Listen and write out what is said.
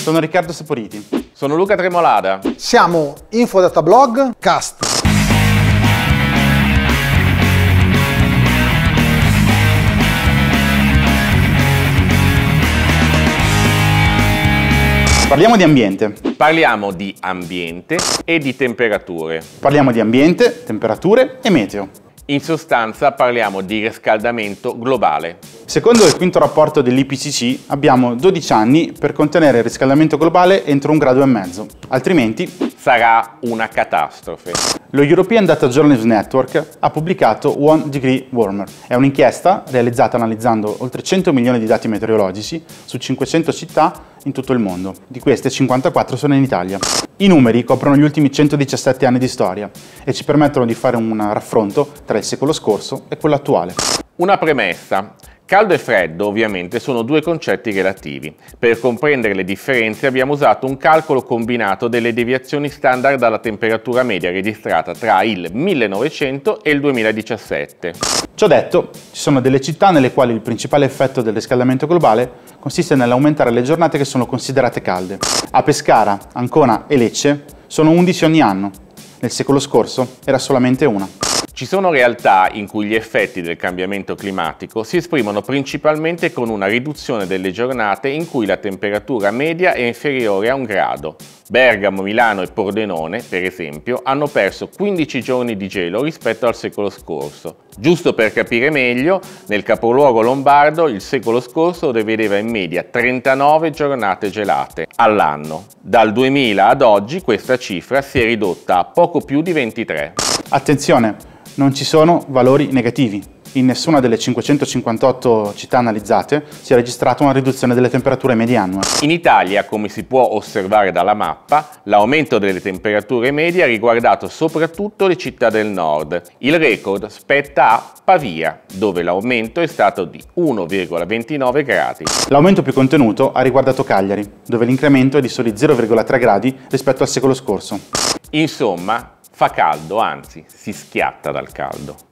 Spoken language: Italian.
Sono Riccardo Saporiti. Sono Luca Tremolada. Siamo Infodatablog Cast. Parliamo di ambiente. Parliamo di ambiente e di temperature. Parliamo di ambiente, temperature e meteo. In sostanza parliamo di riscaldamento globale. Secondo il quinto rapporto dell'IPCC abbiamo 12 anni per contenere il riscaldamento globale entro un grado e mezzo, altrimenti sarà una catastrofe. Lo European Data Journalism Network ha pubblicato One Degree Warmer. È un'inchiesta realizzata analizzando oltre 100 milioni di dati meteorologici su 500 città in tutto il mondo. Di queste 54 sono in Italia. I numeri coprono gli ultimi 117 anni di storia e ci permettono di fare un raffronto tra il secolo scorso e quello attuale. Una premessa. Caldo e freddo ovviamente sono due concetti relativi. Per comprendere le differenze abbiamo usato un calcolo combinato delle deviazioni standard dalla temperatura media registrata tra il 1900 e il 2017. Ciò detto, ci sono delle città nelle quali il principale effetto del riscaldamento globale consiste nell'aumentare le giornate che sono considerate calde. A Pescara, Ancona e Lecce sono 11 ogni anno. Nel secolo scorso era solamente una. Ci sono realtà in cui gli effetti del cambiamento climatico si esprimono principalmente con una riduzione delle giornate in cui la temperatura media è inferiore a un grado. Bergamo, Milano e Pordenone, per esempio, hanno perso 15 giorni di gelo rispetto al secolo scorso. Giusto per capire meglio, nel capoluogo lombardo il secolo scorso vedeva in media 39 giornate gelate all'anno. Dal 2000 ad oggi questa cifra si è ridotta a poco più di 23. Attenzione, non ci sono valori negativi. In nessuna delle 558 città analizzate si è registrata una riduzione delle temperature medie annue. In Italia, come si può osservare dalla mappa, l'aumento delle temperature medie ha riguardato soprattutto le città del nord. Il record spetta a Pavia, dove l'aumento è stato di 1,29 gradi. L'aumento più contenuto ha riguardato Cagliari, dove l'incremento è di soli 0,3 gradi rispetto al secolo scorso. Insomma, Fa caldo, anzi si schiatta dal caldo.